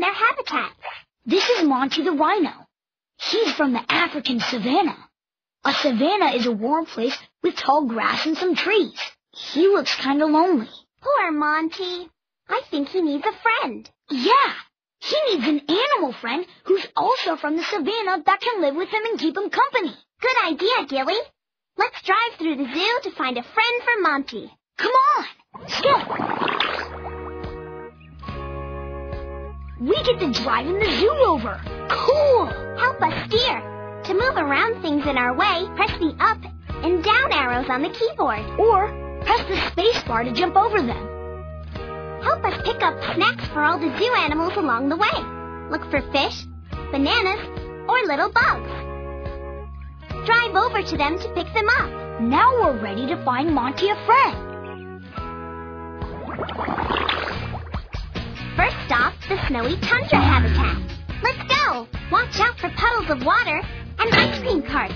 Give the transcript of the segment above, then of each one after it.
their habitat. This is Monty the rhino. He's from the African savanna. A savanna is a warm place with tall grass and some trees. He looks kinda lonely. Poor Monty. I think he needs a friend. Yeah, he needs an animal friend who's also from the savannah that can live with him and keep him company. Good idea, Gilly. Let's drive through the zoo to find a friend for Monty. Come on, let's We get to drive in the zoo rover. Cool. Help us steer. To move around things in our way, press the up and down arrows on the keyboard. Or press the space bar to jump over them. Help us pick up snacks for all the zoo animals along the way. Look for fish, bananas, or little bugs. Drive over to them to pick them up. Now we're ready to find Monty a friend. Snowy tundra habitat. Let's go. Watch out for puddles of water and ice cream carts.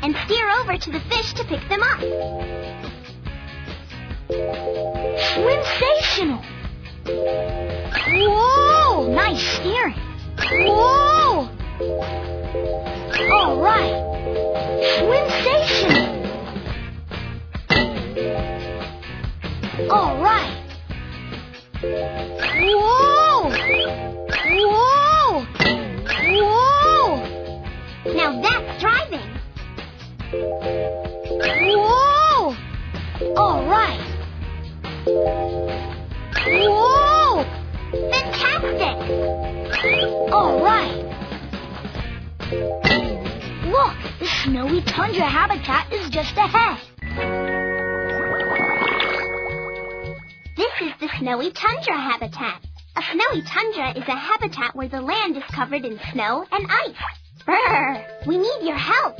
And steer over to the fish to pick them up. Sensational! Whoa! Nice steering. Whoa! All right. Sensational! All right. Whoa! Whoa! All right. Whoa! Fantastic! All right. Look, the snowy tundra habitat is just ahead. This is the snowy tundra habitat. A snowy tundra is a habitat where the land is covered in snow and ice. Brr! We need your help.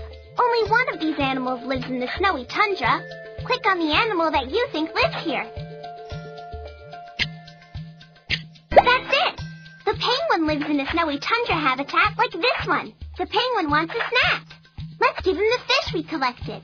Only one of these animals lives in the snowy tundra. Click on the animal that you think lives here. That's it! The penguin lives in a snowy tundra habitat like this one. The penguin wants a snack. Let's give him the fish we collected.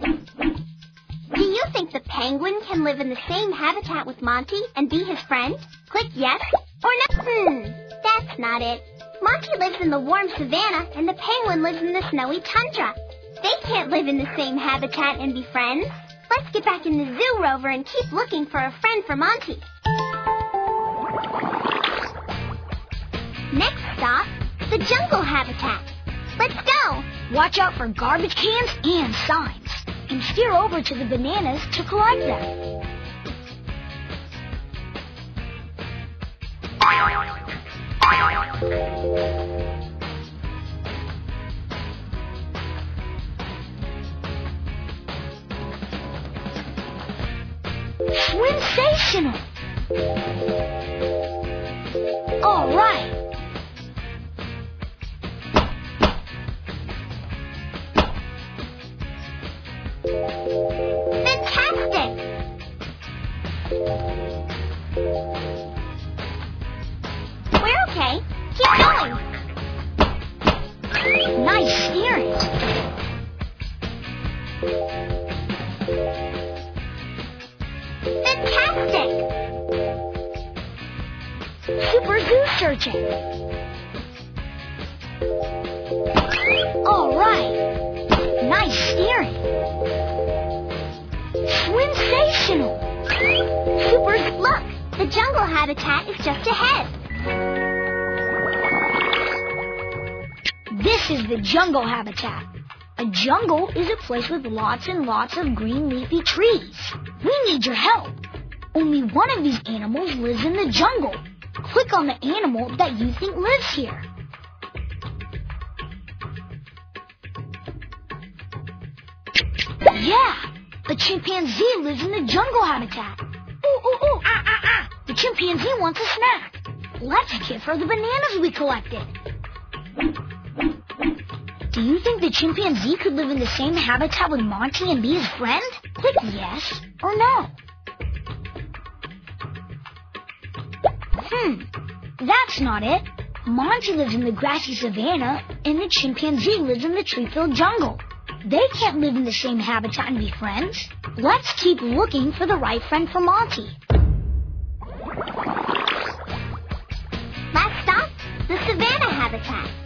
Do you think the penguin can live in the same habitat with Monty and be his friend? Click yes or no. Hmm, that's not it. Monty lives in the warm savanna and the penguin lives in the snowy tundra. They can't live in the same habitat and be friends. Let's get back in the zoo rover and keep looking for a friend for Monty. Next stop, the jungle habitat. Let's go. Watch out for garbage cans and signs. And steer over to the bananas to collect them. Sensational! All right. Super zoo searching. All right. Nice steering. Sensational. Super. Look, the jungle habitat is just ahead. This is the jungle habitat. A jungle is a place with lots and lots of green leafy trees. We need your help. Only one of these animals lives in the jungle. Click on the animal that you think lives here. Yeah, the chimpanzee lives in the jungle habitat. Ooh, ooh, ooh, ah, ah, ah. The chimpanzee wants a snack. Let's give her the bananas we collected. Do you think the chimpanzee could live in the same habitat with Monty and be his friend? Click yes or no. Hmm, that's not it. Monty lives in the grassy savanna, and the chimpanzee lives in the tree-filled jungle. They can't live in the same habitat and be friends. Let's keep looking for the right friend for Monty. Last stop, the savanna habitat.